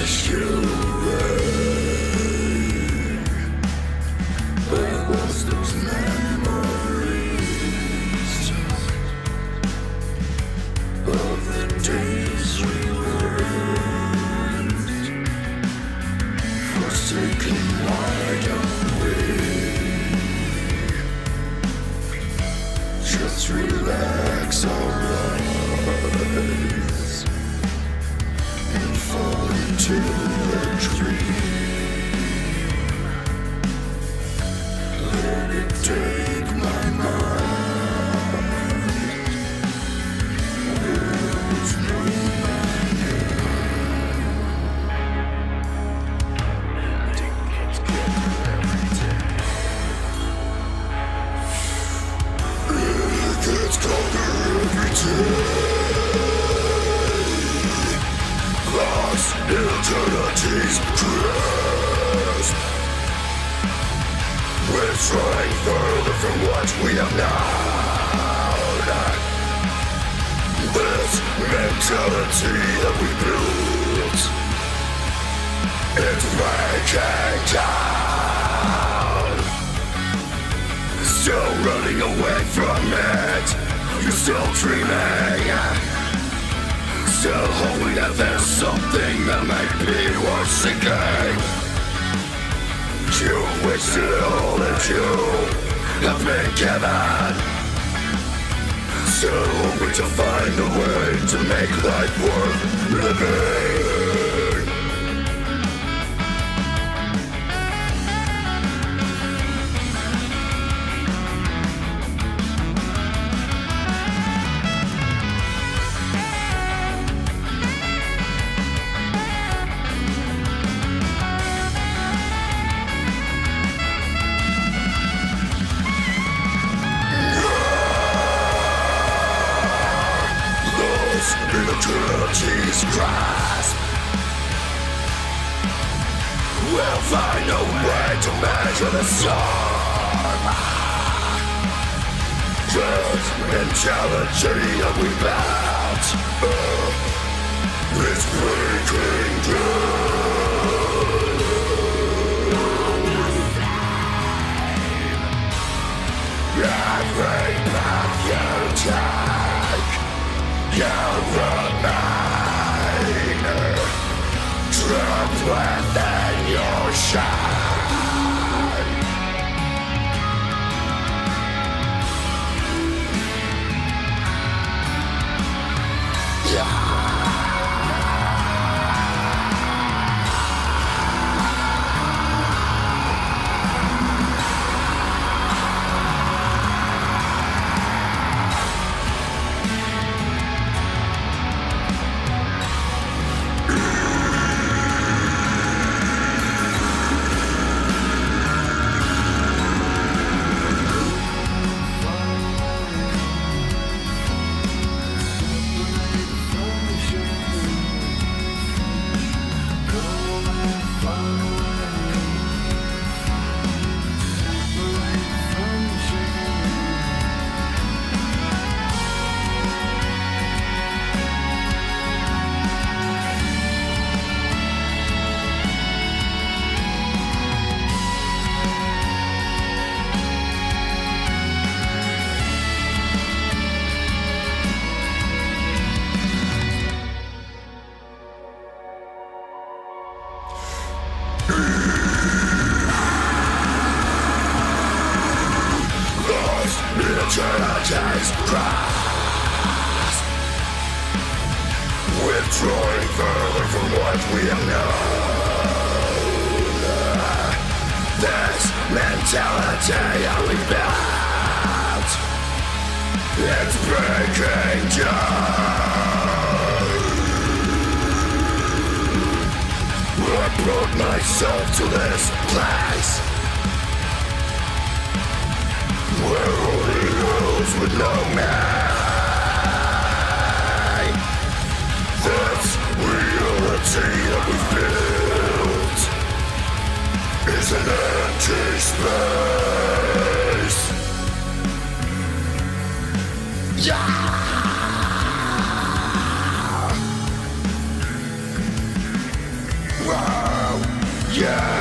is you. we have known. This mentality that we built, it's breaking down. Still running away from it, you're still dreaming. Still hoping that there's something that might be worth seeking You wasted all that you have been given So we to find a way to make life worth living. will find a way to measure the storm. Truth, mentality that we built. Uh, It's breaking down. Every path you take You remain Trapped within shot. Trinity's cross Withdrawing further from what we have known. This mentality only built It's breaking down I brought myself to this place. Those with no. This reality that we built is an empty space. Yeah. Wow. Yeah.